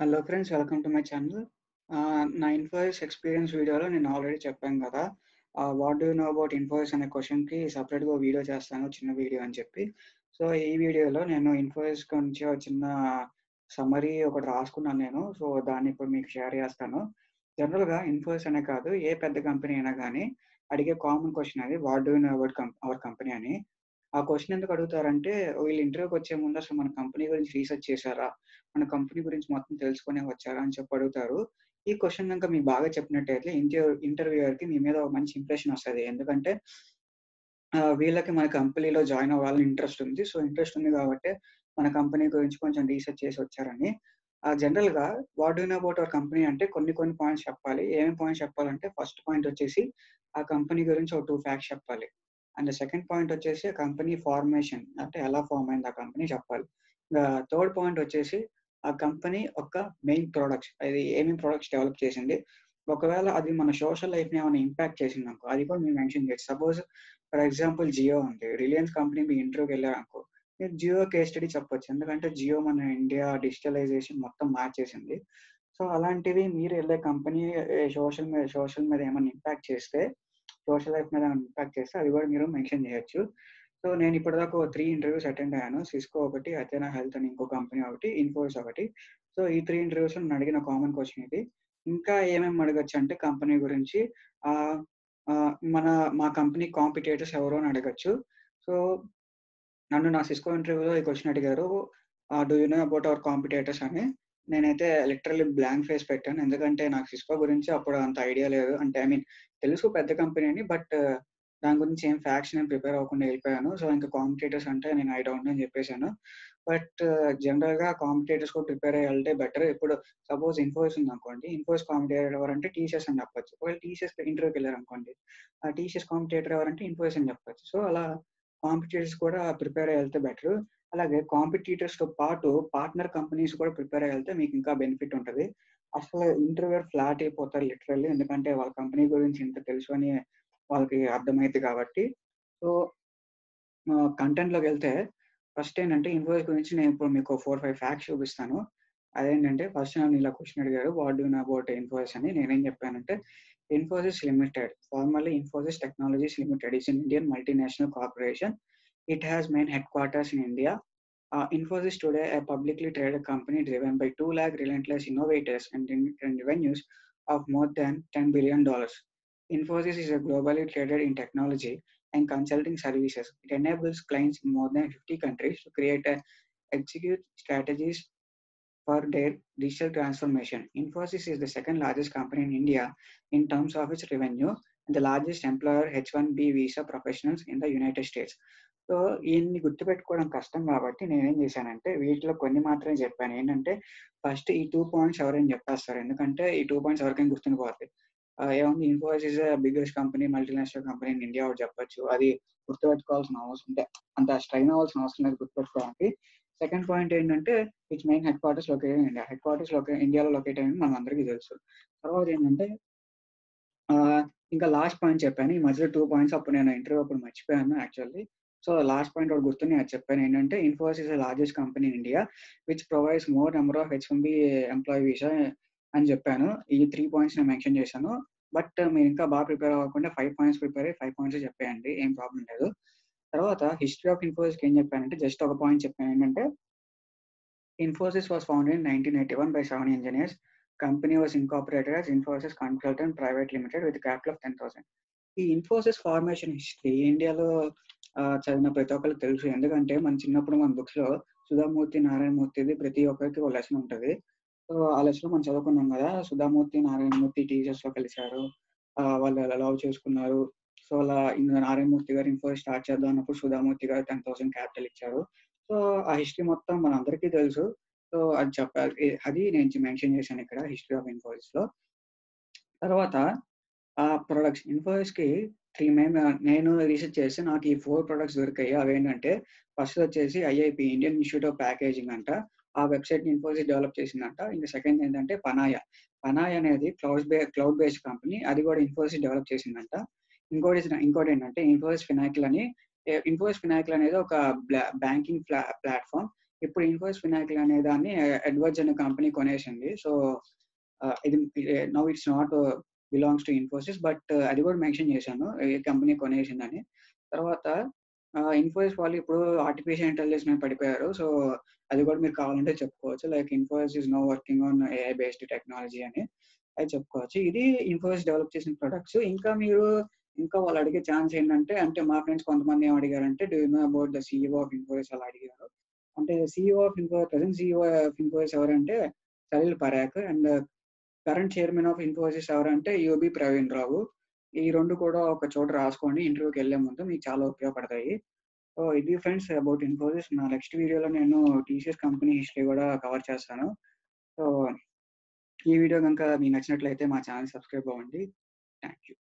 Hello friends welcome to my channel నా ఇన్ఫోయిస్ experience వీడియోలో నేను ఆల్రెడీ చెప్పాను కదా. What do know about Infosys అనే క్వశ్చన్కి సపరేట్గా వీడియో చేస్తాను చిన్న వీడియో అని చెప్పి. సో ఈ వీడియోలో నేను ఇన్ఫోయిస్ గురించి ఒక చిన్న సమరీ ఒకటి రాసుకున్నాను నేను. సో దాన్ని ఇప్పుడు మీకు షేర్ చేస్తాను. జనరల్గా ఇన్ఫోయిస్ అనే కాదు ఏ పెద్ద కంపెనీ అయినా కానీ అడిగే కామన్ క్వశ్చన్ అది what do know about our company అని. ఆ క్వశ్చన్ ఎందుకు అడుగుతారంటే వీళ్ళు ఇంటర్వ్యూకి వచ్చే ముందు అసలు మన కంపెనీ గురించి రీసెర్చ్ చేశారా? మన కంపెనీ గురించి మొత్తం తెలుసుకునే వచ్చారా అని చెప్పి అడుగుతారు. ఈ క్వశ్చన్ కనుక మీకు బాగా చెప్పినట్టయితే ఇంటర్వ్యూ ఇంటర్వ్యూయర్కి మీ మీద ఒక మంచి ఇంప్రెషన్ వస్తుంది. ఎందుకంటే వీళ్ళకి మన కంపెనీలో జాయిన్ అవ్వాలని ఇంట్రెస్ట్ ఉంది. సో ఇంట్రెస్ట్ ఉంది కాబట్టి మన కంపెనీ గురించి కొంచెం రీసెర్చ్ చేసి వచ్చారని. జనరల్గా what do about our company అంటే కొన్ని కొన్ని పాయింట్స్ చెప్పాలి. ఏమేమి పాయింట్స్ చెప్పాలంటే ఫస్ట్ పాయింట్ వచ్చేసి ఆ కంపెనీ గురించి ఒక టూ ఫ్యాక్ట్స్ చెప్పాలి. అండ్ సెకండ్ పాయింట్ వచ్చేసి కంపెనీ ఫార్మేషన్ అంటే ఎలా ఫార్మ్ అయింది ఆ కంపెనీ చెప్పాలి. థర్డ్ పాయింట్ వచ్చేసి ఆ కంపెనీ ఒక మెయిన్ ప్రోడక్ట్స్ అది ఏమేమి ప్రోడక్ట్స్ డెవలప్ చేసింది. ఒకవేళ అది మన సోషల్ లైఫ్ని ఏమైనా ఇంపాక్ట్ చేసింది అనుకో అది కూడా మేము మెన్షన్ చేయొచ్చు. సపోజ్ ఫర్ ఎగ్జాంపుల్ జియో ఉంది రిలయన్స్ కంపెనీ మీ ఇంటర్వ్యూకి వెళ్ళారనుకో మీరు జియో కేస్ స్టడీ చెప్పొచ్చు. ఎందుకంటే జియో మన ఇండియా డిజిటలైజేషన్ మొత్తం మార్చేసింది సో అలాంటివి మీరు వెళ్ళే కంపెనీ సోషల్ మీద సోషల్ మీద ఏమైనా ఇంపాక్ట్ చేస్తే సోషల్ లైఫ్ మీద ఇంపాక్ట్ చేస్తే అది కూడా మీరు మెన్షన్ చేయొచ్చు. సో నేను ఇప్పటిదాకా త్రీ ఇంటర్వ్యూస్ అటెండ్ అయ్యాను. సిస్కో ఒకటి అతేనా హెల్త్ అని ఇంకో కంపెనీ ఒకటి ఇన్ఫోర్స్ ఒకటి. సో ఈ త్రీ ఇంటర్వ్యూస్ నేను అడిగిన కామన్ క్వశ్చన్ ఇది. ఇంకా ఏమేమి అడగచ్చు అంటే కంపెనీ గురించి మన మా కంపెనీ కాంపిటేటర్స్ ఎవరో అని అడగచ్చు. సో నన్ను నా సిస్కో ఇంటర్వ్యూలో ఈ క్వశ్చన్ అడిగారు. Do you know about our competitors అని. నేనైతే లిటరల్లీ బ్లాంక్ ఫేస్ పెట్టాను. ఎందుకంటే నాకు సిస్కో గురించి అప్పుడు అంత ఐడియా లేదు. అంటే ఐ మీన్ తెలుసు పెద్ద కంపెనీ అని బట్ uh, దాని గురించి ఏం ఫ్యాక్స్ నేను ప్రిపేర్ అవ్వకుండా వెళ్ళిపోయాను. సో ఇంకా కాంపిటేటర్స్ అంటే నేను ఐ డౌంట్ అని చెప్పేశాను. బట్ జనరల్ uh, గా కాంపిటేటర్స్ కూడా ప్రిపేర్ అయ్యాలంటే బెటర్ ఇప్పుడు సపోజ్ ఇన్ఫోస్ ఉంది అనుకోండి. ఇన్ఫోస్ కాంపిటేటర్ ఎవరంటే టీసీఎస్ అని చెప్పొచ్చు. ఒకవేళ టీసీఎస్ ఇంటర్వ్యూకి వెళ్ళారు అనుకోండి ఆ టీసీఎస్ కాంపిటేటర్ ఎవరంటే ఇన్ఫోస్ అని చెప్పొచ్చు. సో అలా కాంపిటీటర్స్ కూడా ప్రిపేర్ అయ్యి వెళ్తే బెటర్ అలాగే కాంపిటీటర్స్తో పాటు పార్ట్నర్ కంపెనీస్ కూడా ప్రిపేర్ అయ్యి వెళ్తే మీకు ఇంకా బెనిఫిట్ ఉంటుంది. అసలు ఇంటర్వ్యూర్ ఫ్లాట్ అయిపోతారు లిటరల్లీ ఎందుకంటే వాళ్ళ కంపెనీ గురించి ఇంత తెలుసు అని వాళ్ళకి అర్థమైంది కాబట్టి. సో కంటెంట్లోకి వెళ్తే ఫస్ట్ ఏంటంటే ఇన్ఫోసిస్ గురించి నేను ఇప్పుడు మీకు ఫోర్ ఫైవ్ ఫ్యాక్ట్స్ చూపిస్తాను. అదేంటంటే ఫస్ట్ నన్ను ఇలా క్వశ్చన్ అడిగారు వాట్ డూ అబౌట్ ఇన్ఫోసిస్ అని నేనేం చెప్పానంటే Infosys limited formally Infosys technologies limited is in Indian multinational corporation It has main headquarters in India. Uh, Infosys today, a publicly traded company driven by two lakh relentless innovators and, in, and revenues of more than $10 billion. Infosys is a globally traded in technology and consulting services. It enables clients in more than 50 countries to create and execute strategies for their digital transformation. Infosys is the second largest company in India in terms of its revenue and the largest employer H1B visa professionals in the United States. So ఈయన్ని గుర్తుపెట్టుకోవడం కష్టం కాబట్టి నేనేం చేశానంటే వీటిలో కొన్ని మాత్రమే చెప్పాను. ఏంటంటే ఫస్ట్ ఈ టూ పాయింట్స్ ఎవరైనా చెప్పేస్తారు. ఎందుకంటే ఈ టూ పాయింట్స్ ఎవరికైనా గుర్తుండిపోతుంది ఏముంది? Infosys biggest company multinational company in India ఒకటి చెప్పొచ్చు. అది గుర్తుపెట్టుకోవాల్సిన అవసరం అంటే అంత స్ట్రైన్ అవ్వాల్సిన అవసరం లేదు గుర్తుపెట్టుకోవడానికి. సెకండ్ పాయింట్ ఏంటంటే it's main headquarters locate India headquarters locate ఇండియాలో లొకేట్ అయింది మన అందరికీ తెలుసు. తర్వాత ఏంటంటే ఇంకా లాస్ట్ పాయింట్ చెప్పాను. ఈ మధ్యలో టూ పాయింట్స్ అప్పుడు నేను ఇంటర్వ్యూ అప్పుడు మర్చిపోయాను యాక్చువల్లీ సో లాస్ట్ పాయింట్ ఒకటి గుర్తుని అది చెప్పాను. ఏంటంటే Infosys largest company in India which provides more number of H B employee visa అని చెప్పాను. ఈ త్రీ పాయింట్స్ నేను మెన్షన్ చేశాను. బట్ మీరు ఇంకా బాగా ప్రిపేర్ అవ్వకుండా ఫైవ్ పాయింట్స్ ప్రిపేర్ అయ్యి ఫైవ్ పాయింట్స్ చెప్పేయండి. ఏం ప్రాబ్లం లేదు. తర్వాత హిస్టరీ ఆఫ్ ఇన్ఫోసిస్కి ఏం చెప్పానంటే జస్ట్ ఒక పాయింట్ చెప్పాను ఏంటంటే Infosys was founded in nineteen eighty one by seven engineers company was incorporated as Infosys consultant private limited with capital of ten thousand ఈ ఇన్ఫోసిస్ ఫార్మేషన్ హిస్టరీ ఇండియాలో చదివిన ప్రతి ఒక్కరికి తెలుసు. ఎందుకంటే మన చిన్నప్పుడు మన బుక్స్లో సుధామూర్తి నారాయణమూర్తిది ప్రతి ఒక్కరికి ఒక లెసన్ ఉంటుంది. సో ఆ లెసన్ మనం చదువుకున్నాం కదా సుధామూర్తి నారాయణమూర్తి టీచర్స్లో కలిశారు వాళ్ళు లవ్ చేసుకున్నారు. సో అలా నారాయణమూర్తి గారు ఇన్ఫో స్టార్ట్ చేద్దాం అన్నప్పుడు సుధామూర్తి గారు టెన్ థౌసండ్ క్యాపిటల్ ఇచ్చారు. సో ఆ హిస్టరీ మొత్తం మనందరికీ తెలుసు. సో అది చెప్పాలి. అది నేను మెన్షన్ చేశాను ఇక్కడ హిస్టరీ ఆఫ్ ఇన్ఫోసిస్లో. తర్వాత ఆ ప్రొడక్ట్స్ ఇన్ఫోసిస్కి త్రీ మేము నేను రీసెర్చ్ చేసి నాకు ఈ ఫోర్ ప్రొడక్ట్స్ దొరికాయి. అవేంటంటే ఫస్ట్ వచ్చేసి IIP Indian institute of packaging అంట. ఆ వెబ్సైట్ ఇన్ఫోసిస్ డెవలప్ చేసిందంట. ఇంకా సెకండ్ ఏంటంటే పనాయ పనాయ అనేది క్లౌడ్ బే క్లౌడ్ బేస్డ్ కంపెనీ అది కూడా ఇన్ఫోసిస్ డెవలప్ చేసిందంట. ఇంకోటి ఇంకోటి ఏంటంటే ఇన్ఫోసిస్ ఫినాకిల్ అని ఇన్ఫోసిస్ ఫినాకిల్ అనేది ఒక బ్యాంకింగ్ ప్లా ప్లాట్ఫామ్. ఇప్పుడు ఇన్ఫోసిస్ ఫినాకిల్ అనే దాన్ని ఎడ్వర్డ్స్ అనే కంపెనీ కొనేసింది. సో ఇది now it's not belongs to Infosys but అది కూడా మెన్షన్ చేశాను ఏ కంపెనీ కొనేసిందని. తర్వాత ఇన్ఫోసిస్ వాళ్ళు ఇప్పుడు ఆర్టిఫిషియల్ ఇంటెలిజెన్స్ మీద పడిపోయారు. సో అది కూడా మీరు కావాలంటే చెప్పుకోవచ్చు. Like Infosys is now working on AI based technology అని అది చెప్పుకోవచ్చు. ఇది ఇన్ఫోసిస్ డెవలప్ చేసిన ప్రొడక్ట్స్. ఇంకా మీరు ఇంకా వాళ్ళు అడిగే ఛాన్స్ ఏంటంటే అంటే మా ఫ్రెండ్స్ కొంతమంది ఏం అడిగారంటే do know about the CEO of Infosys అలా అడిగారు. అంటే CEO of Info present CEO of Infosys ఎవరంటే Salil Parekh and current chairman of Infosys ఎవరంటే యూబి ప్రవీణ్ రావు ఈ రెండు కూడా ఒక చోట రాసుకోండి ఇంటర్వ్యూకి వెళ్ళే ముందు మీకు చాలా ఉపయోగపడతాయి. సో ఇది ఫ్రెండ్స్ అబౌట్ ఇన్ఫోసిస్ నా నెక్స్ట్ వీడియోలో నేను టీసీఎస్ కంపెనీ హిస్టరీ కూడా కవర్ చేస్తాను. సో ఈ వీడియో కనుక మీకు నచ్చినట్లయితే మా ఛానల్ సబ్స్క్రైబ్ అవ్వండి. Thank you